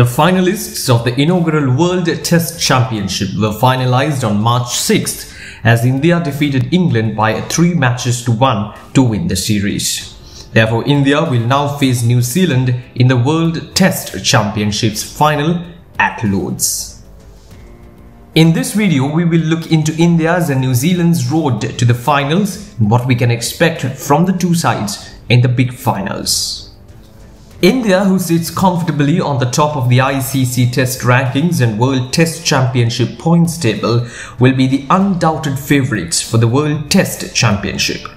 The finalists of the inaugural World Test Championship were finalized on March 6th as India defeated England by 3 matches to 1 to win the series. Therefore, India will now face New Zealand in the World Test Championships final at Lords. In this video, we will look into India's and New Zealand's road to the finals and what we can expect from the two sides in the big finals. India, who sits comfortably on the top of the ICC Test rankings and World Test Championship points table, will be the undoubted favourites for the World Test Championship.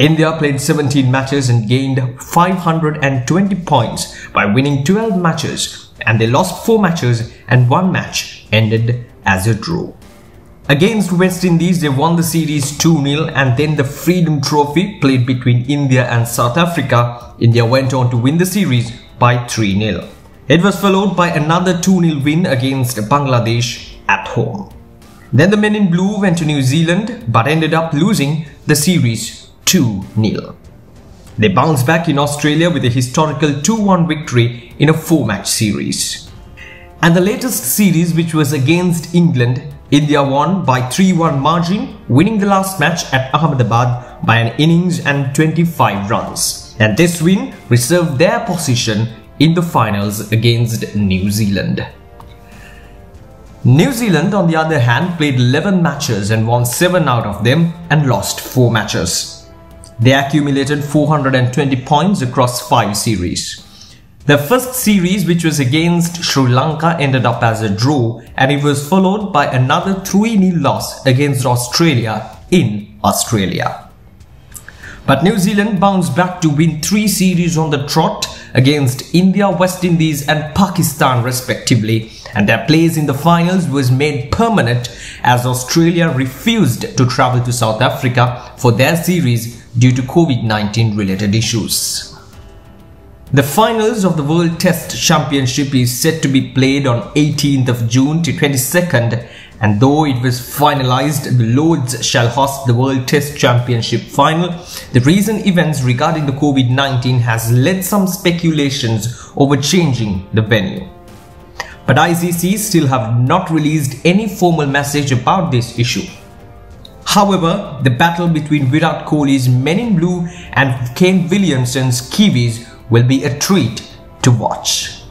India played 17 matches and gained 520 points by winning 12 matches, and they lost 4 matches and 1 match ended as a draw. Against West Indies, they won the series 2-0 and then the Freedom Trophy played between India and South Africa. India went on to win the series by 3-0. It was followed by another 2-0 win against Bangladesh at home. Then the men in blue went to New Zealand but ended up losing the series 2-0. They bounced back in Australia with a historical 2-1 victory in a 4-match series. And the latest series which was against England India won by 3-1 margin, winning the last match at Ahmedabad by an innings and 25 runs. And this win reserved their position in the finals against New Zealand. New Zealand on the other hand played 11 matches and won 7 out of them and lost 4 matches. They accumulated 420 points across 5 series. The first series, which was against Sri Lanka, ended up as a draw and it was followed by another 3-0 loss against Australia in Australia. But New Zealand bounced back to win three series on the trot against India, West Indies and Pakistan respectively and their place in the finals was made permanent as Australia refused to travel to South Africa for their series due to COVID-19 related issues. The finals of the World Test Championship is set to be played on 18th of June to 22nd and though it was finalized the Lords shall host the World Test Championship final, the recent events regarding the COVID-19 has led some speculations over changing the venue. But ICC still have not released any formal message about this issue. However, the battle between Virat Kohli's Men in Blue and Kane Williamson's Kiwis will be a treat to watch.